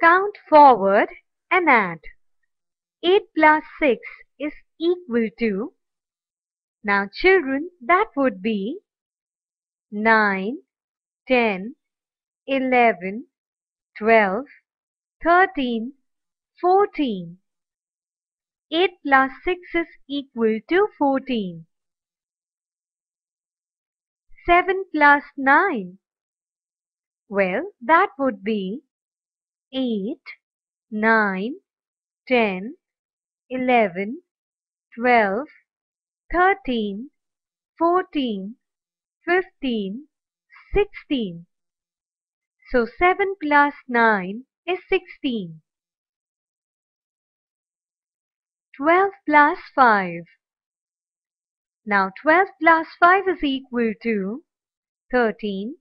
Count forward and add. 8 plus 6 is equal to, now children that would be 9, 10, 11, 12, 13, 14. 8 plus 6 is equal to 14. 7 plus 9. Well, that would be 8, 9, 10, 11, 12, 13, 14, 15, 16. So 7 plus 9 is 16. 12 plus 5. Now 12 plus 5 is equal to 13,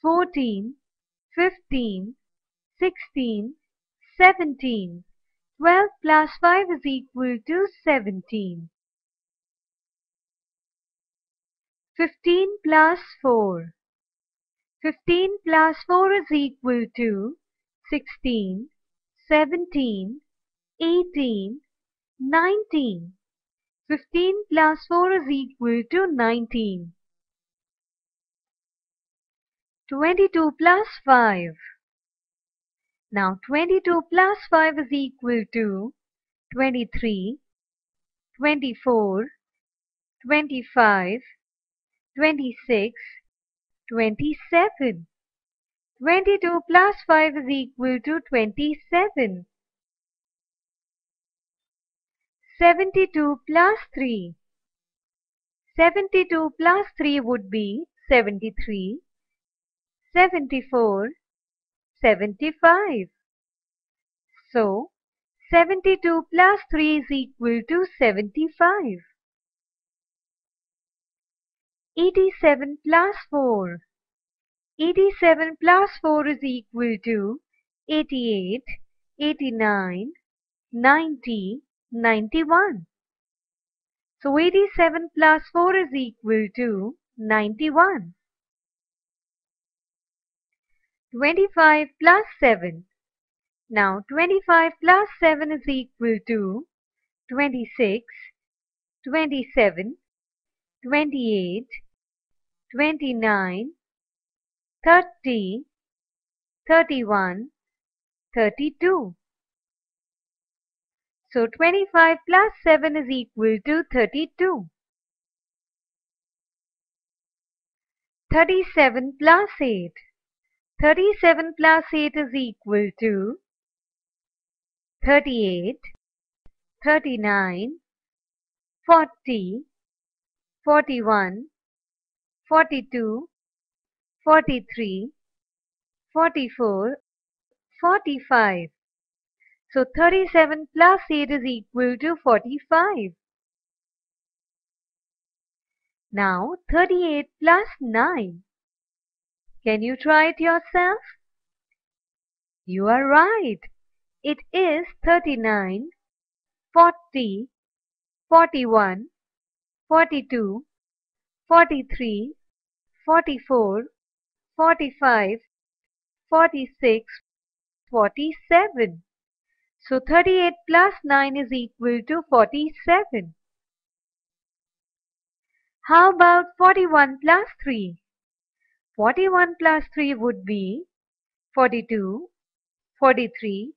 14, 15, 16, 17. 12 plus 5 is equal to 17. 15 plus 4. 15 plus 4 is equal to 16, 17, 18, 19. 15 plus 4 is equal to 19. 22 plus 5. Now 22 plus 5 is equal to 23, 24, 25, 26, 27. 22 plus 5 is equal to 27. 72 plus 3. 72 plus 3 would be 73, 74, 75. So, 72 plus 3 is equal to 75. 87 plus 4. 87 plus 4 is equal to 88, 89, 90, 91. So 87 plus 4 is equal to 91. 25 plus 7. Now 25 plus 7 is equal to 26, 27, 28, 29, 30, 31, 32. So 25 plus 7 is equal to 32. 37 plus 8. 37 plus 8 is equal to 38, 39, 40, 41, 42, 43, 44, 45. So 37 plus 8 is equal to 45. Now 38 plus 9. Can you try it yourself? You are right. It is 39, 40, 41, 42, 43, 44, 45, 46, 47. So 38 plus 9 is equal to 47. How about 41 plus 3? 41 plus 3 would be 42, 43,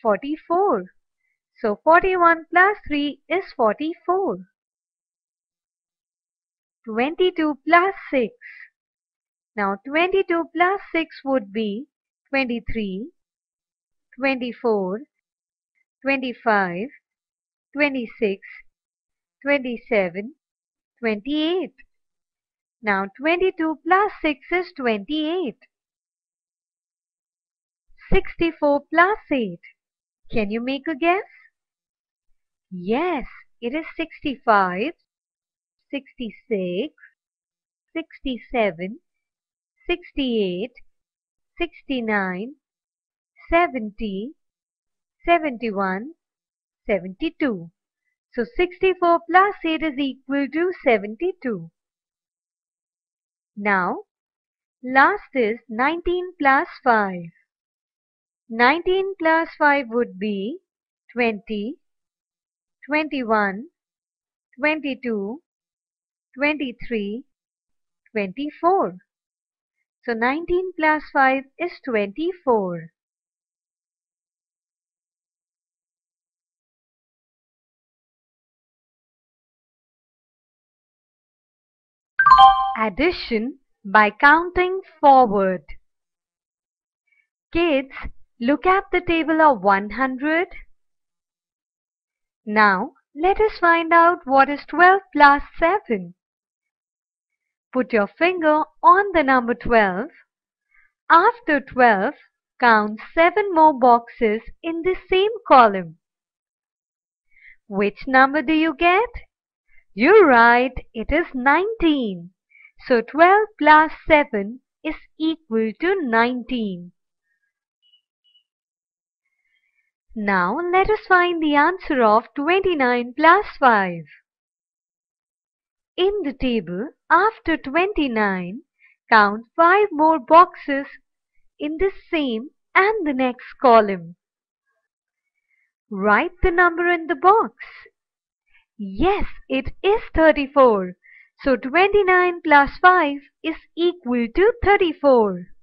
44. So 41 plus 3 is 44. 22 plus 6. Now 22 plus 6 would be 23, 24, 25, 26, 27, 28. Now 22 plus 6 is 28. 64 plus 8. Can you make a guess? Yes, it is 65, 66, 67, 68, 69, 70, 71, 72. So 64 plus 8 is equal to 72. Now, last is 19 plus 5. 19 plus 5 would be 20, 21, 22, 23, 24. So 19 plus 5 is 24. Addition by counting forward. Kids, look at the table of 100. Now, let us find out what is 12 plus 7. Put your finger on the number 12. After 12, count 7 more boxes in the same column. Which number do you get? You're right, it is 19. So 12 plus 7 is equal to 19. Now let us find the answer of 29 plus 5. In the table, after 29, count 5 more boxes in the same and the next column. Write the number in the box. Yes, it is 34. So 29 plus 5 is equal to 34.